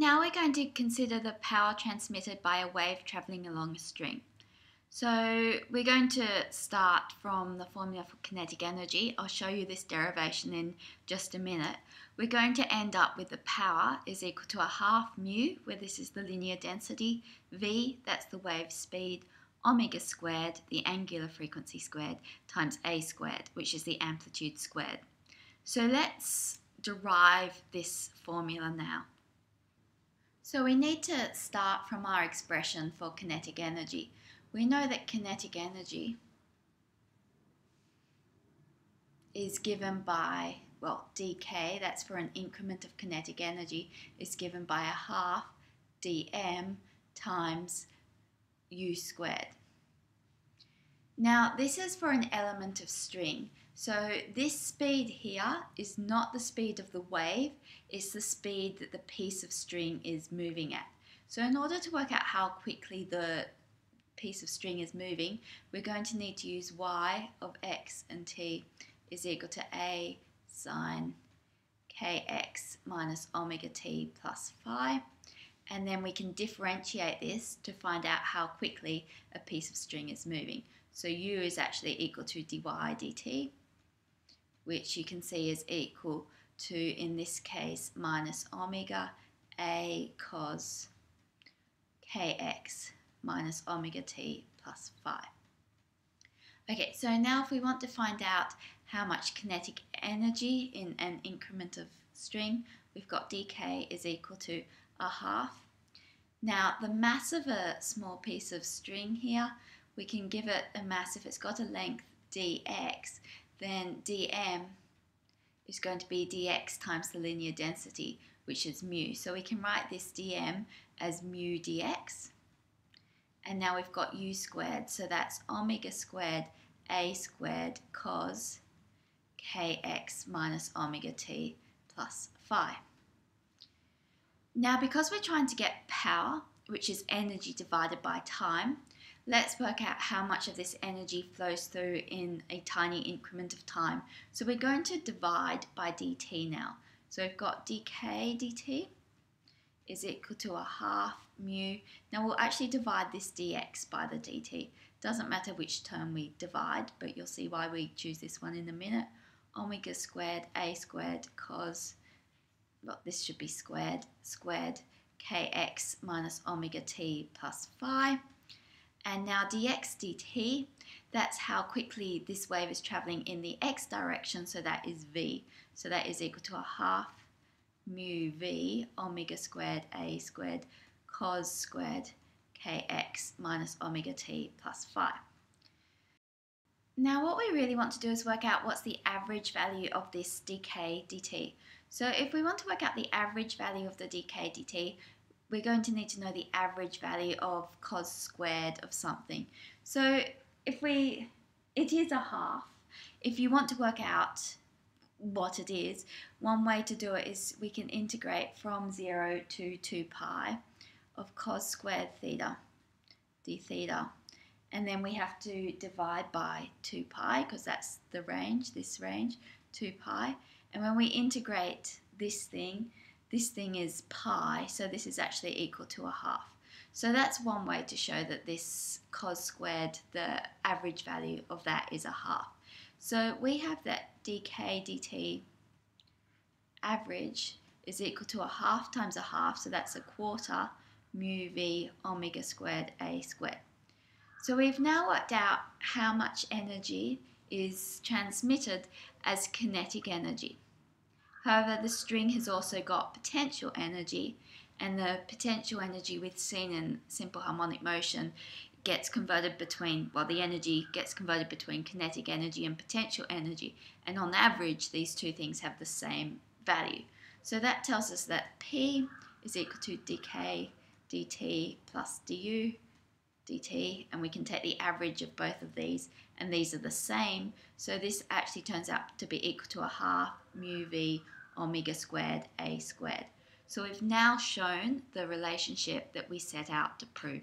Now we're going to consider the power transmitted by a wave travelling along a string. So we're going to start from the formula for kinetic energy. I'll show you this derivation in just a minute. We're going to end up with the power is equal to a half mu, where this is the linear density, v, that's the wave speed, omega squared, the angular frequency squared, times a squared, which is the amplitude squared. So let's derive this formula now. So we need to start from our expression for kinetic energy. We know that kinetic energy is given by, well, dk, that's for an increment of kinetic energy, is given by a half dm times u squared. Now, this is for an element of string. So this speed here is not the speed of the wave, it's the speed that the piece of string is moving at. So in order to work out how quickly the piece of string is moving, we're going to need to use y of x and t is equal to a sine kx minus omega t plus phi. And then we can differentiate this to find out how quickly a piece of string is moving. So u is actually equal to dy dt which you can see is equal to, in this case, minus omega a cos kx minus omega t plus phi. Okay, so now if we want to find out how much kinetic energy in an increment of string, we've got dk is equal to a half. Now, the mass of a small piece of string here, we can give it a mass if it's got a length dx, then dm is going to be dx times the linear density, which is mu. So we can write this dm as mu dx. And now we've got u squared, so that's omega squared a squared cos kx minus omega t plus phi. Now because we're trying to get power, which is energy divided by time, let's work out how much of this energy flows through in a tiny increment of time. So we're going to divide by dt now. So we've got dk dt is equal to a half mu. Now we'll actually divide this dx by the dt. Doesn't matter which term we divide, but you'll see why we choose this one in a minute. Omega squared a squared cos, well, this should be squared, squared kx minus omega t plus phi. And now dx dt, that's how quickly this wave is traveling in the x direction, so that is v. So that is equal to a half mu v omega squared a squared cos squared kx minus omega t plus phi. Now what we really want to do is work out what's the average value of this dk dt. So if we want to work out the average value of the dk dt, we're going to need to know the average value of cos squared of something. So if we, it is a half. If you want to work out what it is, one way to do it is we can integrate from 0 to 2 pi of cos squared theta d theta. And then we have to divide by 2 pi because that's the range, this range, 2 pi. And when we integrate this thing, this thing is pi, so this is actually equal to a half. So that's one way to show that this cos squared, the average value of that is a half. So we have that dk dt average is equal to a half times a half, so that's a quarter mu v omega squared a squared. So we've now worked out how much energy is transmitted as kinetic energy. However, the string has also got potential energy, and the potential energy we've seen in simple harmonic motion gets converted between, well, the energy gets converted between kinetic energy and potential energy, and on average, these two things have the same value. So that tells us that P is equal to dk dt plus du dt, and we can take the average of both of these, and these are the same. So this actually turns out to be equal to a half mu v omega squared a squared. So we've now shown the relationship that we set out to prove.